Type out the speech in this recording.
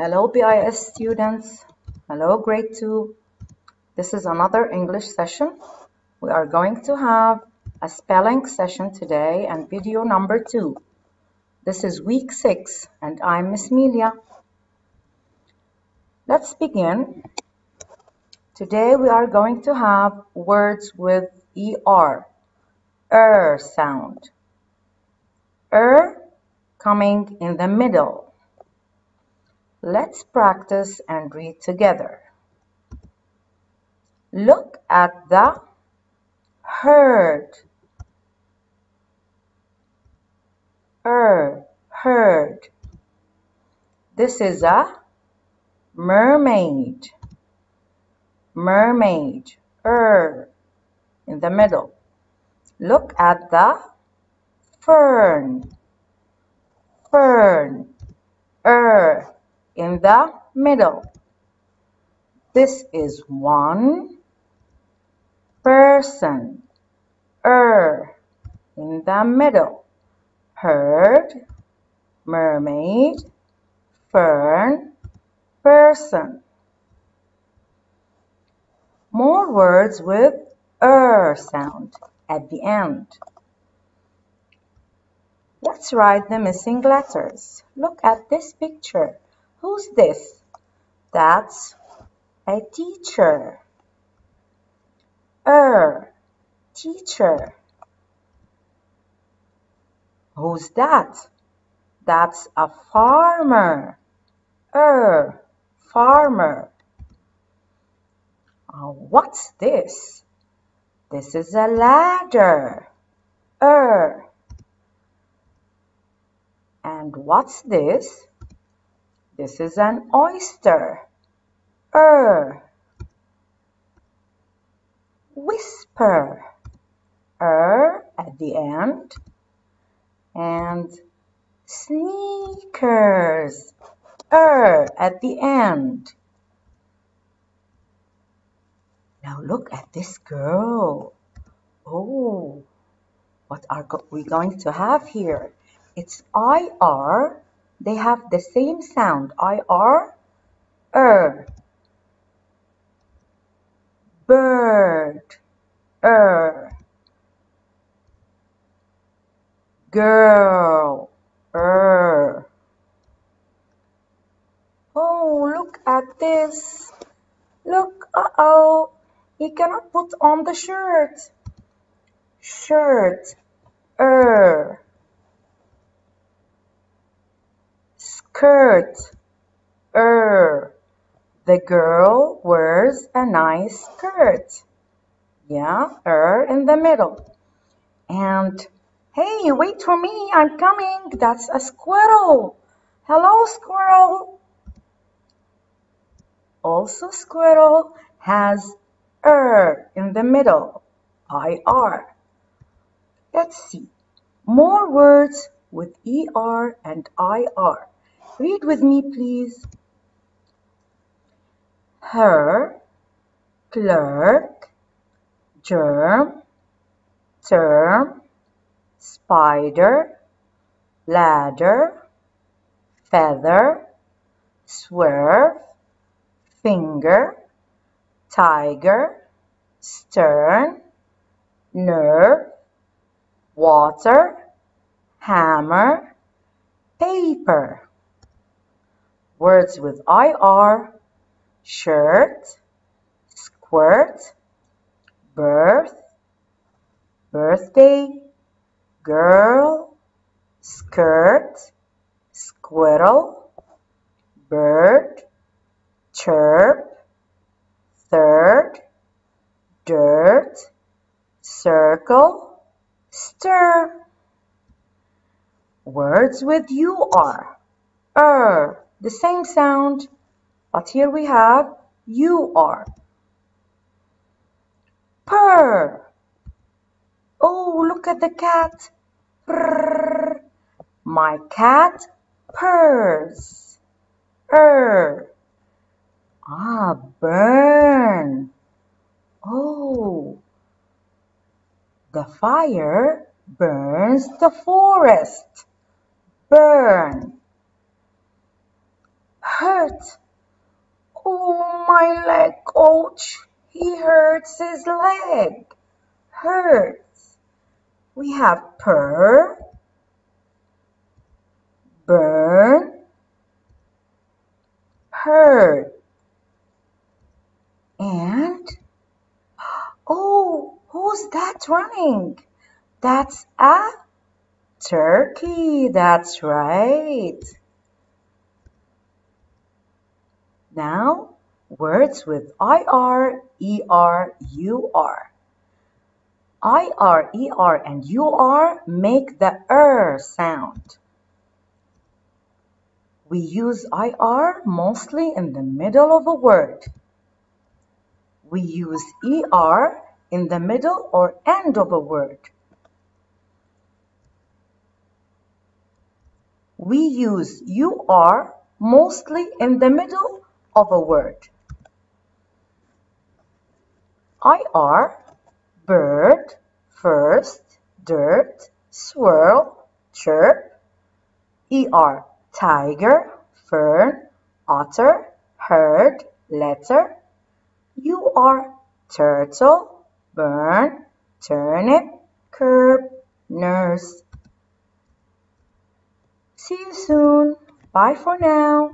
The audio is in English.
Hello BIS students. Hello grade 2. This is another English session. We are going to have a spelling session today and video number 2. This is week 6 and I'm Miss Melia. Let's begin. Today we are going to have words with ER, er sound. Er coming in the middle Let's practice and read together. Look at the herd. Er, herd. This is a mermaid. Mermaid. Er, in the middle. Look at the fern. Fern. In the middle. This is one person. Er in the middle. Herd, mermaid, fern, person. More words with er sound at the end. Let's write the missing letters. Look at this picture. Who's this? That's a teacher. Er, teacher. Who's that? That's a farmer. Er, farmer. Uh, what's this? This is a ladder. Er. And what's this? This is an oyster. Er. Whisper. Er at the end. And sneakers. Er at the end. Now look at this girl. Oh, what are we going to have here? It's IR they have the same sound, ir, er. Bird, er. Girl, er. Oh, look at this. Look, uh-oh. He cannot put on the shirt. Shirt, er. Skirt er. The girl wears a nice skirt. Yeah er in the middle. And hey wait for me i'm coming. That's a squirrel. Hello squirrel. Also squirrel has er in the middle. Ir let's see. More words with er and ir Read with me, please. Her, clerk, germ, term, spider, ladder, feather, swerve, finger, tiger, stern, nerve, water, hammer, paper. Words with IR, shirt, squirt, birth, birthday, girl, skirt, squirrel, bird, chirp, third, dirt, circle, stir. Words with UR, er, the same sound, but here we have you are. Purr. Oh, look at the cat. Purr. My cat purrs. Er. Ah, burn. Oh, the fire burns the forest. Burn hurt. Oh, my leg, coach. He hurts his leg. Hurts. We have purr, burn, hurt. And, oh, who's that running? That's a turkey. That's right. Now, words with IR, ER, UR. IR, and UR make the ER sound. We use IR mostly in the middle of a word. We use ER in the middle or end of a word. We use UR mostly in the middle of a word. IR, bird, first, dirt, swirl, chirp. ER, tiger, fern, otter, herd, letter. UR, turtle, burn, turnip, curb, nurse. See you soon. Bye for now.